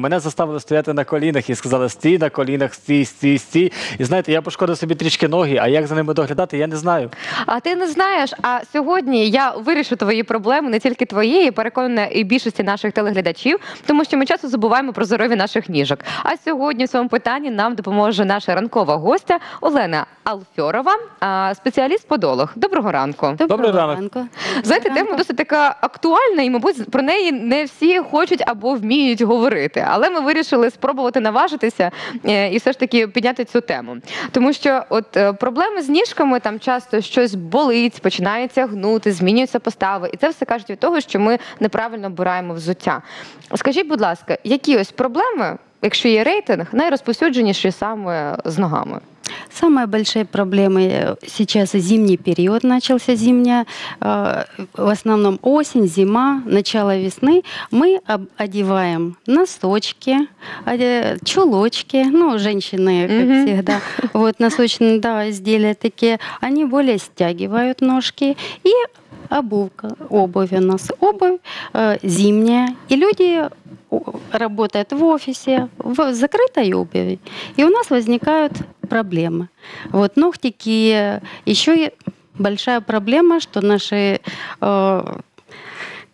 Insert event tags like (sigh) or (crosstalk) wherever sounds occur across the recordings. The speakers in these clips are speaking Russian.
Мене заставили стояти на колінах і сказали: стій на колінах, стій, стій, стій. І знаєте, я пошкодив собі трішки ноги, а як за ними доглядати, я не знаю. А ти не знаєш. А сьогодні я вирішу твої проблеми, не тільки твої, і переконана і більшості наших телеглядачів, тому що ми часто забуваємо про здоров'я наших ніжок. А сьогодні в цьому питанні нам допоможе наша ранкова гостя Олена Алфьорова, спеціаліст-подолог. Доброго ранку. Добрий ранок. Знаєте, тема досить така актуальна, і, мабуть, про неї не всі хочуть або вміють говорити. Але ми вирішили спробувати наважитися е, і все ж таки підняти цю тему. Тому що от е, проблеми з ніжками там часто щось болить, починається гнути, змінюються постави, і це все кажуть від того, що ми неправильно обираємо взуття. Скажіть, будь ласка, які ось проблеми, якщо є рейтинг, найрозповсюдженіші саме з ногами? Самые большие проблемы э, сейчас зимний период начался, зимняя, э, в основном осень, зима, начало весны. Мы одеваем носочки, чулочки, ну, женщины, как Мгм. всегда, (laughs) вот носочные, да, изделия такие, они более стягивают ножки. И обувка, обувь у нас, обувь э, зимняя, и люди работают в офисе, в закрытой обуви, и у нас возникают проблемы. Вот ногтики, еще и большая проблема, что наши, э,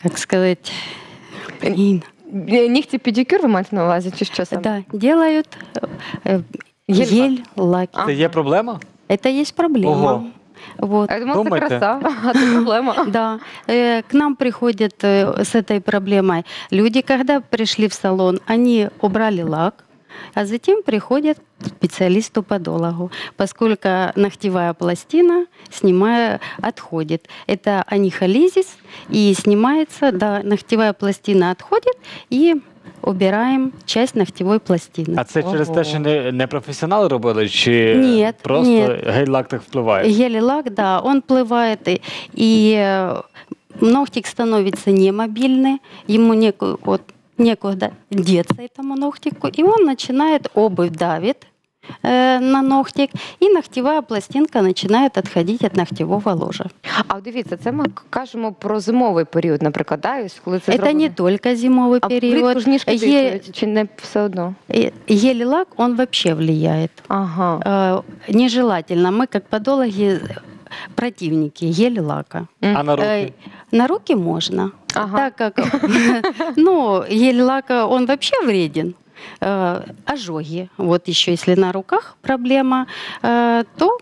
как сказать, блин, Е, Нігті педикюр ви маєте на увазі, чи що саме? да, делают э, Гель-лак. гель лаки. Це є проблема? Это есть проблема. Ого. Вот. А я думала, це Думаєте? краса, (laughs) а це проблема. (laughs) Да, э, к нам приходят э, с этой проблемой люди, когда пришли в салон, они убрали лак, а затем приходят к специалисту-подологу, поскольку ногтевая пластина, снимая, отходит. Это анихолизис, и снимается, да, ногтевая пластина отходит, и убираем часть ногтевой пластины. А це через Ого. те, що не, не професіонали робили, чи Ні, просто ні. гель-лак так впливає? Гель-лак, да, он плывает, и, и э, ногтик становится немобильный, ему неку, вот, некуда деться этому ногтику, и он начинает, обувь давит э, на ногтик, и ногтевая пластинка начинает отходить от ногтевого ложа. А от дивіться, це ми кажемо про зимовий період, наприклад, да? ось коли це Это зроблено. не только зимовый а влітку период. ж ніжки Е- тикають, чи не все одно? э, Гель-лак, он вообще влияет. Ага. Э, Нежелательно. Мы, как подологи, противники гель-лака. А на Э, руки? На руки можно. Ага. Так как (laughs) ну, гель-лака, он вообще вреден. Э, Ожоги. Вот еще если на руках проблема, э, то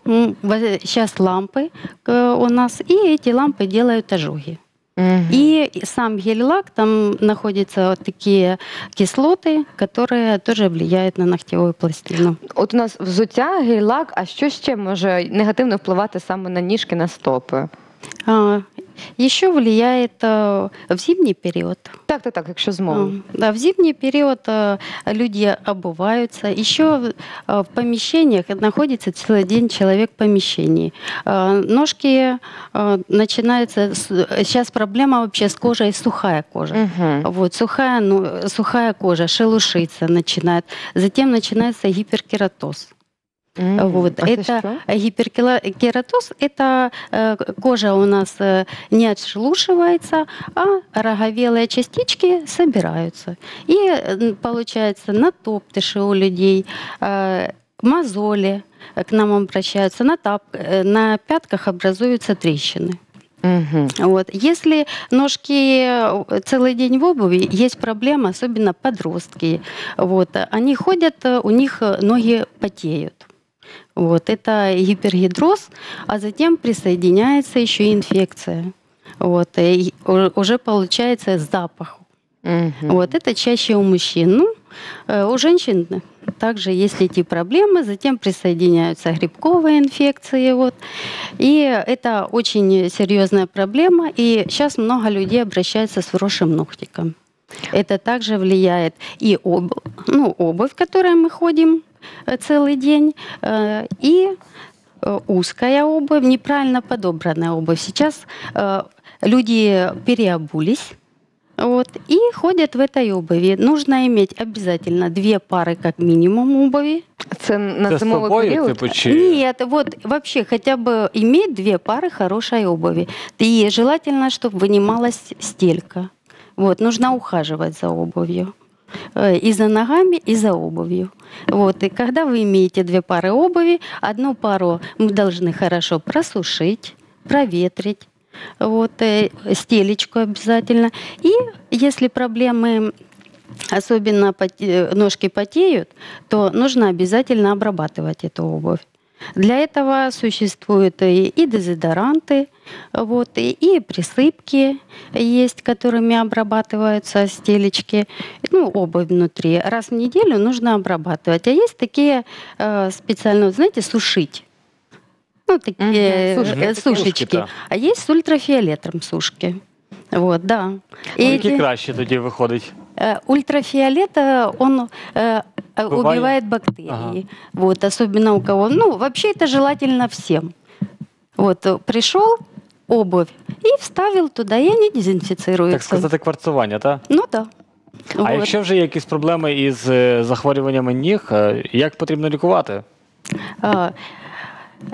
сейчас лампы э, у нас, и эти лампы делают ожоги. Мгм. И сам гель-лак, там находятся вот такие кислоты, которые тоже влияют на ногтевую пластину. От у нас взуття, гель-лак, а що ще може негативно впливати саме на ніжки, на стопи? А, Еще влияет э, в зимний период. Так, так, так, якщо змови. А, Да, в зимний период э, люди обуваются. Еще э, в помещениях находится целый день человек в помещении. Ножки начинаются... с- Сейчас проблема вообще с кожей, сухая кожа. Угу. Вот, сухая, ну, сухая кожа, шелушиться начинает. Затем начинается гиперкератоз. Вот, это гиперкератоз – это э, кожа у нас э, не отшелушивается, а роговелые частички собираются. И э, получается натоптыши у людей, мозоли к нам обращаются, на, тап, на пятках образуются трещины. Угу. Вот. Если ножки целый день в обуви, есть проблема, особенно подростки. Вот. Они ходят, у них ноги потеют. Вот. Это гипергидроз, а затем присоединяется еще и инфекция. Вот. И уже получается запах. Угу. Вот. Это чаще у мужчин. Ну, э, у женщин также есть эти проблемы, затем присоединяются грибковые инфекции. Вот. И это очень серьезная проблема. И сейчас много людей обращаются с вросшим ногтиком. Это также влияет и обувь, ну, обувь, в которой мы ходим э, целый день, э, и э, узкая обувь, неправильно подобранная обувь. Сейчас люди переобулись, вот, и ходят в этой обуви. Нужно иметь обязательно две пары как минимум обуви. Це на Це зимовий період? типу, чи Нет, вот вообще хотя бы иметь две пары хорошей обуви. И желательно, чтобы вынималась стелька. Вот, нужно ухаживать за обувью. э, и за ногами, и за обувью. Вот. И когда вы имеете две пары обуви, одну пару мы должны хорошо просушить, проветрить, вот, э, стелечку обязательно. И если проблемы особенно ножки потеют, то нужно обязательно обрабатывать эту обувь. Для этого существуют и, дезодоранты, вот, и, и присыпки есть, которыми обрабатываются стелечки, ну, обувь внутри. Раз в неделю нужно обрабатывать. А есть такие э, специально, знаете, сушить. Ну, такие Мгм, э, сушечки. Сушки-то. А есть с ультрафиолетом сушки. Вот, да. И Ну, які эти- краще тоді виходить? Э, Ультрафиолет, э, он э, Бывает? убивает бактерии. Ага. Вот, особенно у кого. Ну, вообще это желательно всем. Вот, э, пришел обувь и вставил туда, и они дезинфицируются. Так сказати, кварцування, так? Ну да. А Вот. якщо вже є якісь проблеми із е, захворюваннями ніг, е, як потрібно лікувати? А,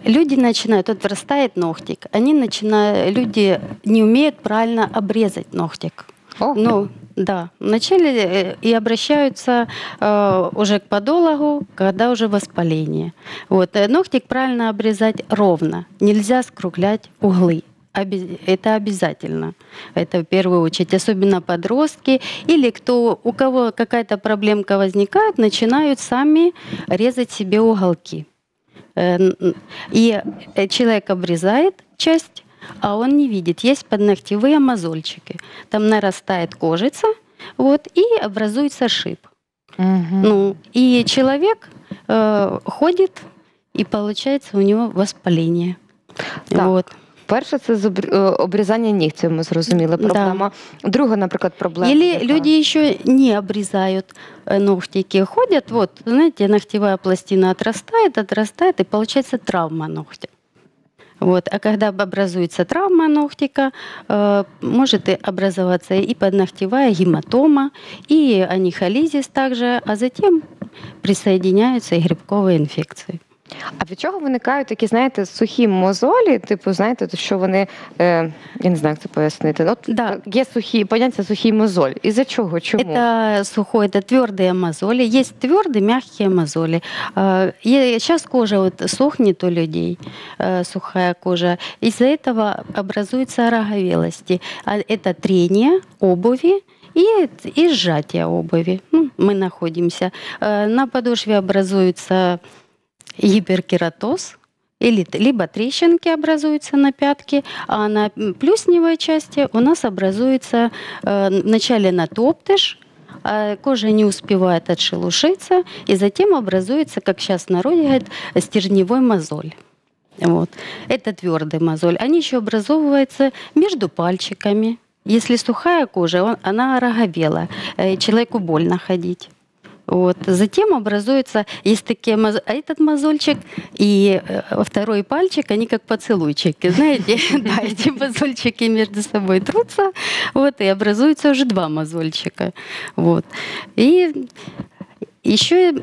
Люди начинают, вот вырастает ногтик, они начинают, люди не умеют правильно обрезать ногтик. О, Ну, да. Вначале э, и обращаются э, уже к подологу, когда уже воспаление. Вот. э, Ногтик правильно обрезать ровно. Нельзя скруглять углы. Это обязательно. Это в первую очередь. Особенно подростки или кто, у кого какая-то проблемка возникает, начинают сами резать себе уголки. Э, И человек обрезает часть, а он не видит. Есть подногтевые мозольчики. Там нарастает кожица, вот, и образуется шип. мгм. Ну, и человек э, ходит, и получается у него воспаление. Так. Вот. Перше, це зобр- е, обрізання ніг, це ми зрозуміли. Да. Проблема. Друга, наприклад, проблема. Или яка? люди еще не обрезают э, ногтики, ходят, вот, знаете, ногтевая пластина отрастает, отрастает, и получается травма ногтя. Вот. А когда образуется травма ногтика, э, может и образоваться и подногтевая гематома, и анихолизис также, а затем присоединяются и грибковые инфекции. А від чого виникають такі, знаєте, сухі мозолі? Типу, знаєте, то що вони, е, я не знаю, як це пояснити. От Да. є сухі, поняття сухий мозоль. І за чого? Чому? Это сухой, это твердые мозоли. Есть твердые, мягкие мозоли. Сейчас кожа вот сохнет у людей, э, сухая кожа. Из-за этого образуются ороговелости. А Это трение обуви и, и сжатие обуви. Ну, мы находимся. Э, На подошве образуется гиперкератоз, или, либо трещинки образуются на пятке, а на плюсневой части у нас образуется э, вначале натоптыш, а кожа не успевает отшелушиться, и затем образуется, как сейчас в народе говорят, стержневой мозоль. Вот. Это твердый мозоль. Они еще образовываются между пальчиками. Если сухая кожа, он- она ороговела, э, человеку больно ходить. Вот. Затем образуется, есть такие моз... этот мозольчик и э, второй пальчик, они как поцелуйчики, знаете, (laughs) да, эти мозольчики между собой трутся, вот, и образуется уже два мозольчика, вот. И еще,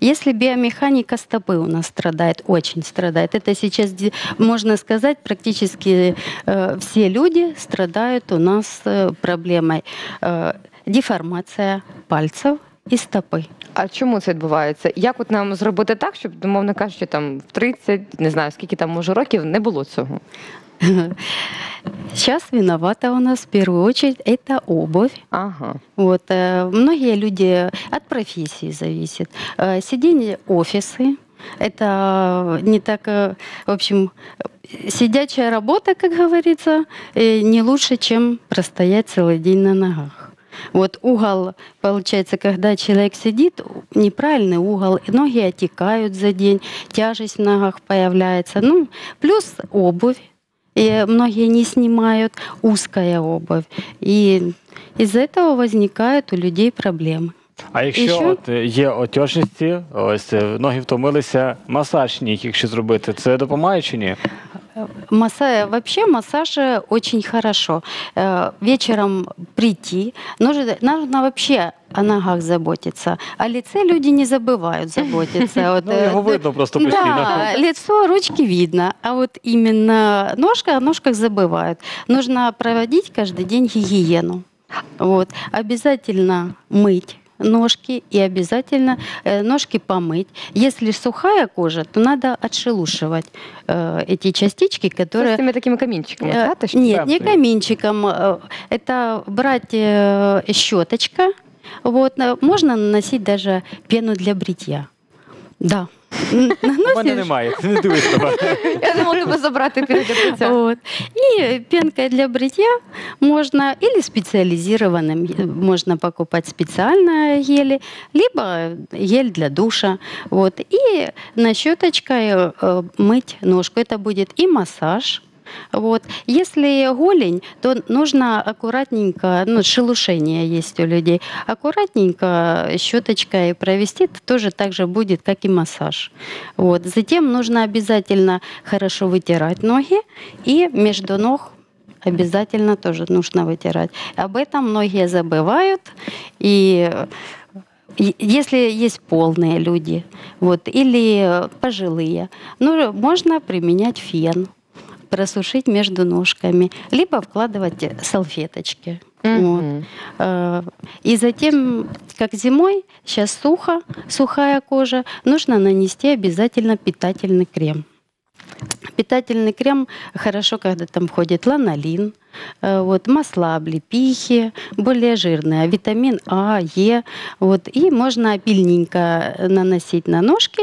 если биомеханика стопы у нас страдает, очень страдает, это сейчас, можно сказать, практически э, все люди страдают у нас э, проблемой э, деформация пальцев и стопы. А чому це відбувається? Як от нам зробити так, щоб, умовно кажучи, там в 30, не знаю, скільки там може років, не було цього? (laughs) Сейчас виновата у нас в первую очередь это обувь. Ага. Вот, э, многие люди от профессии зависит. Э, Сиденье офисы, это не так, э, в общем, сидячая работа, как говорится, э, не лучше, чем простоять целый день на ногах. Вот угол, получается, когда человек сидит, неправильный угол, ноги отекают за день, тяжесть в ногах появляется. Ну, плюс обувь. И многие не снимают узкая обувь. И из-за этого возникают у людей проблемы. А якщо І що? от е, є отечності, ось е, ноги втомилися, масаж ніг, якщо зробити, це допомагає чи ні? Масса... Вообще массаж э, очень хорошо. Э, Вечером прийти. Нужно, нужно вообще о ногах заботиться. О лице люди не забывают заботиться. (laughs) Вот, Ну, э, його видно просто постійно. Да, лицо, ручки видно, а вот именно ножка, о ножках забывают. Нужно проводить каждый день гигиену. Вот. Обязательно мыть ножки и обязательно э, ножки помыть. Если сухая кожа, то надо отшелушивать э, эти частички, которые... цими такими камінчиками, Э? Те, що- Нет, не Да. каминчиком. э, Это брать э, щеточка. Вот, на- можно наносить даже пену для бритья. Да. У мене немає. Не дивись (laughs) тебе. Я не можу забрати перед. Вот. И пенкой для бритья можно или специализированным, можно покупать специальные гели, либо гель для душа. Вот. И на щеточкой э, мыть ножку. Это будет и массаж, вот. Если голень, то нужно аккуратненько, ну, шелушение есть у людей, аккуратненько щеточкой провести, это тоже так же будет, как и массаж. Вот. Затем нужно обязательно хорошо вытирать ноги и между ног обязательно тоже нужно вытирать. Об этом многие забывают. И если есть полные люди, вот, или пожилые, ну, можно применять фен, просушить между ножками, либо вкладывать салфеточки. Вот. Мгм. Э, И затем, как зимой, сейчас сухо, сухая кожа, нужно нанести обязательно питательный крем. Питательный крем хорошо, когда там входит ланолин, э, вот, масла, облепихи, более жирные, витамин А, Е. Вот, и можно обильненько наносить на ножки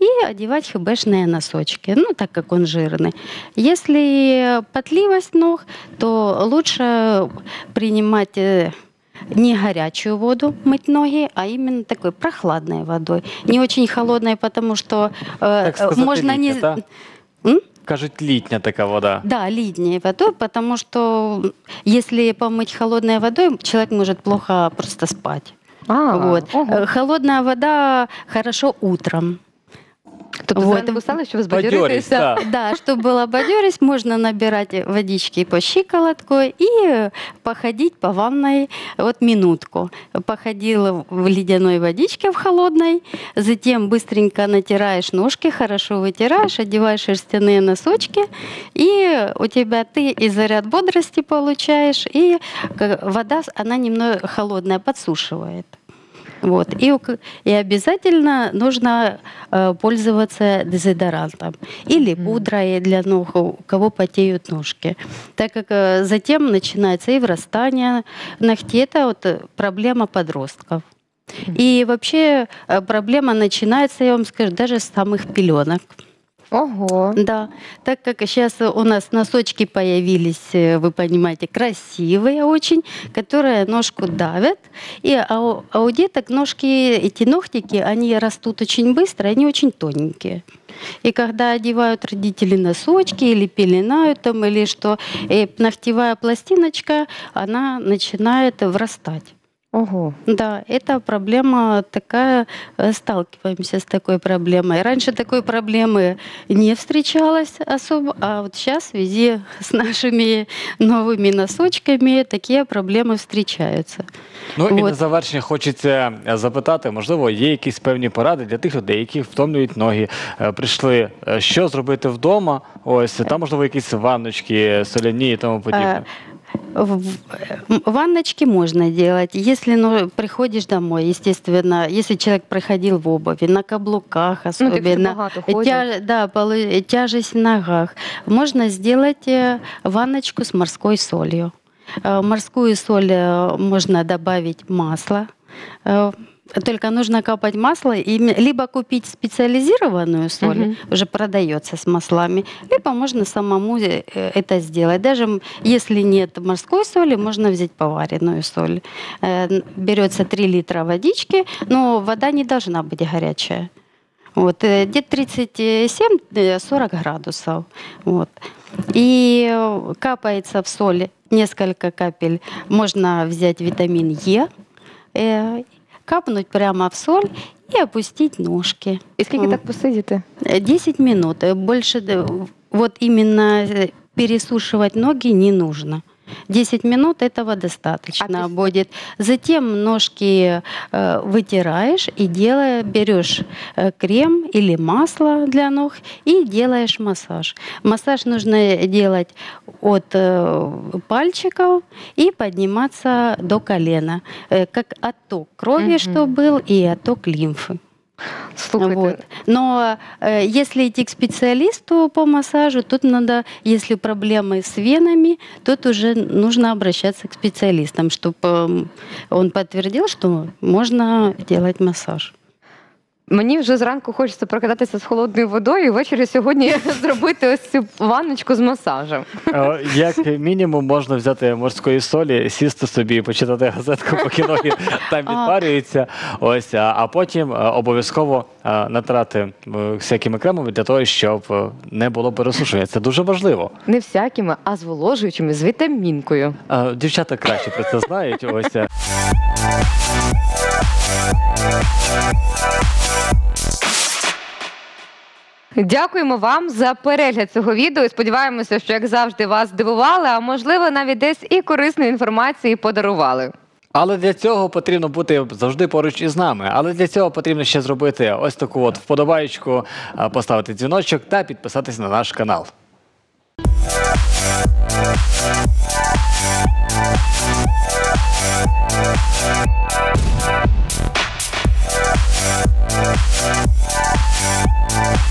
и одевать хбшные носочки, ну, так как он жирный. Если потливость ног, то лучше принимать э, не горячую воду мыть ноги, а именно такой прохладной водой. Не очень холодной, потому что э, Так сказати, можно не... М? Кажуть, літня така вода. Да, ледней водой, потому что если помыть холодной водой, человек может плохо просто спать. А, вот. Э, Холодная вода хорошо утром. Тобто вот. зранку встали, щоб збадьоритися. так. Да, чтобы была бадьорість, можно набирать водички по щиколотку и походить по ванной вот минутку. Походила в ледяной водичке в холодной, затем быстренько натираешь ножки, хорошо вытираешь, одеваешь шерстяные носочки, и у тебя ты и заряд бодрости получаешь, и вода, она немного холодная, подсушивает. Вот. И, и обязательно нужно э, пользоваться дезодорантом или пудрой для ног, у кого потеют ножки. Так как э, затем начинается и врастание ногтей. Это вот э, проблема подростков. И вообще э, проблема начинается, я вам скажу, даже с самых пеленок. Ого. Да, так как сейчас у нас носочки появились, э, вы понимаете, красивые очень, которые ножку давят. И, а, у, а у деток ножки, эти ногтики, они растут очень быстро, они очень тоненькие. И когда одевают родители носочки или пеленают там, или что, э, ногтевая пластиночка, она начинает врастать. Ого. Да, это проблема такая, э, сталкиваемся с такой проблемой. Раньше такой проблемы не встречалось особо, а вот сейчас в связи с нашими новыми носочками такие проблемы встречаются. Ну і на От. завершення хочеться е, запитати, можливо, є якісь певні поради для тих людей, які втомлюють ноги, е, прийшли, е, що зробити вдома. Ось там, можливо, якісь ванночки, соляні і тому подібне. В- в- м, Ванночки можно делать, если ну, приходишь домой, естественно, если человек приходил в обуви, на каблуках Ну, особенно, багато ходять. Тя- да, полы- тяжесть в ногах. Можно сделать э, ванночку с морской солью. Э, морскую соль э, можно добавить масло. Только нужно капать масло, и либо купить специализированную соль, Мгм. уже продается с маслами, либо можно самому э, это сделать. Даже если нет морской соли, можно взять поваренную соль. Э, Берется 3 литра водички, но вода не должна быть горячая. Вот, э, где-то 37-40 градусов. Вот. И капается в соль несколько капель. Можно взять витамин Е, капнуть прямо в соль и опустить ножки. І скільки М. так посидіти? Э, 10 минут. Э, Больше, э, вот именно э, пересушивать ноги не нужно. 10 минут этого достаточно А будет. Затем ножки э, вытираешь и делая, берешь э, крем или масло для ног и делаешь массаж. Массаж нужно делать от э, пальчиков и подниматься до колена, э, как отток крови, Мгм. что был, и отток лимфы. Слухайте, Вот. Но э, если идти к специалисту по массажу, тут надо, если проблемы с венами, тут уже нужно обращаться к специалистам, чтобы он подтвердил, что можно делать массаж. Мені вже зранку хочеться прокидатися з холодною водою і ввечері сьогодні (laughs) зробити ось цю ванночку з масажем. Е, Як мінімум можна взяти морської солі, сісти собі, почитати газетку, поки ноги (laughs) там відпарюються. Ось, а, потім е, обов'язково е, натрати всякими кремами для того, щоб не було пересушення. Це дуже важливо. Не всякими, а зволожуючими з вітамінкою. Дівчата краще про це знають. Ось. Дякуємо вам за перегляд цього відео. і Сподіваємося, що як завжди вас здивували, а можливо, навіть десь і корисної інформації подарували. Але для цього потрібно бути завжди поруч із нами. Але для цього потрібно ще зробити ось таку от вподобаючку, поставити дзвіночок та підписатись на наш канал. We'll be right back. We'll